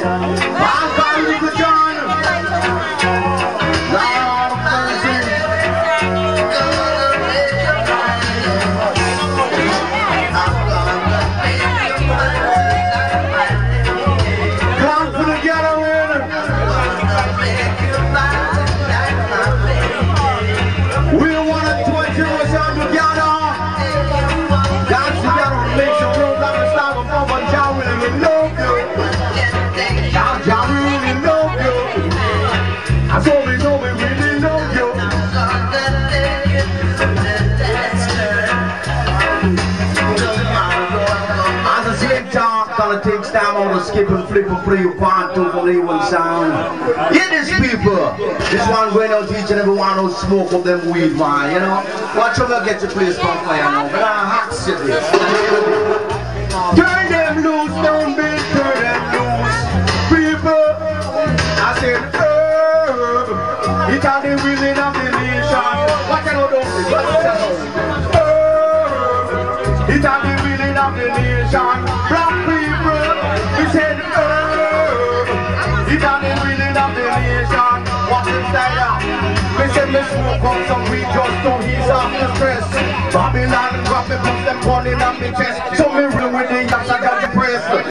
Sun. Time I wanna skip and flip and play part two from the one sound. Yeah, these people. This one going out each and every one who smoke up them weed, man, you know. Watch over get your place on fire now. But I'm hot city. Turn them loose, don't be turn them loose. People, I said, uh, it are the willing of the nation. What can I do? What can I the willing of the nation. Nation. What inside? Me say me smoke up some weed just to ease off the stress. Babylon grab me, put them gun in on me chest. So me